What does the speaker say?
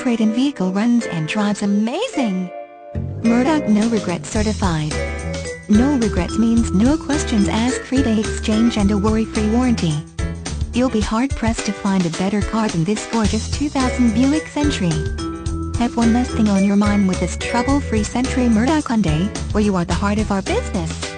trade-in vehicle runs and drives amazing. Murdock No Regrets Certified. No regrets means no questions asked free day exchange and a worry-free warranty. You'll be hard-pressed to find a better car than this gorgeous 2000 Buick Century. Have one less thing on your mind with this trouble-free Century Murdock Hyundai, where you are the heart of our business.